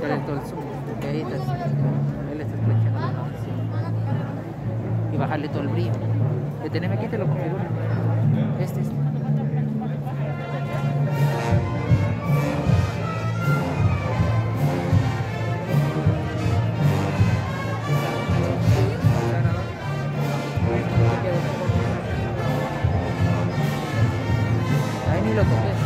Pero entonces, está. Y bajarle todo el brillo. Deteneme aquí, te lo configuro. Este es. Este. ni lo.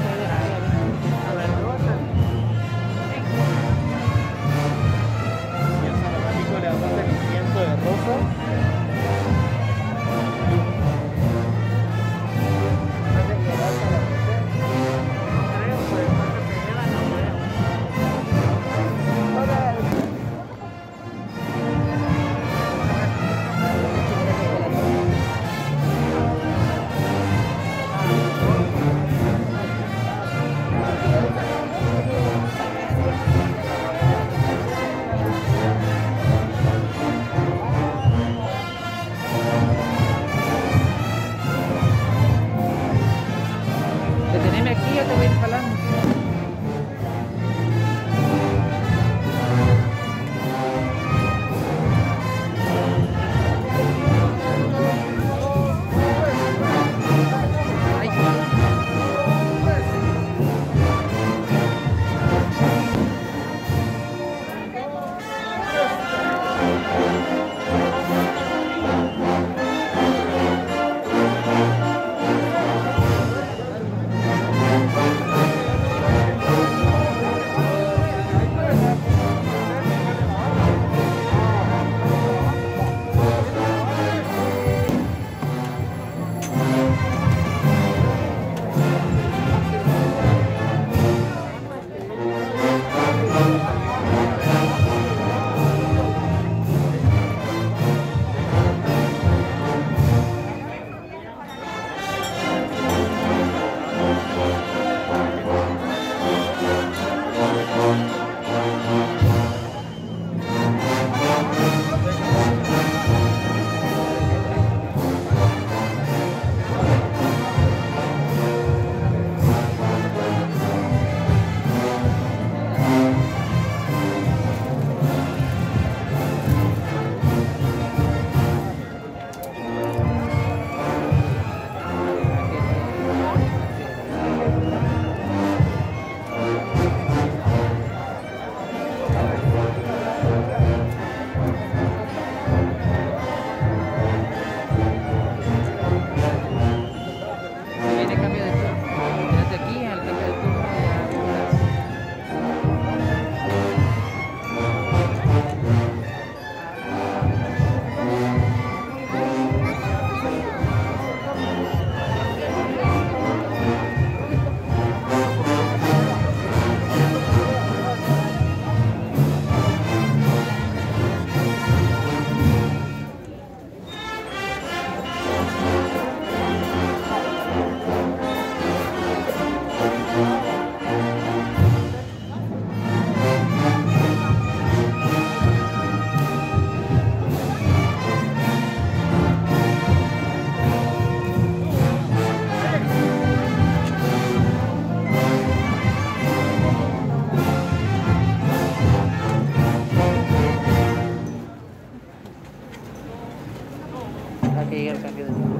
deja que llegue el cambio de tiempo.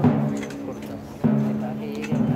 Corta. Que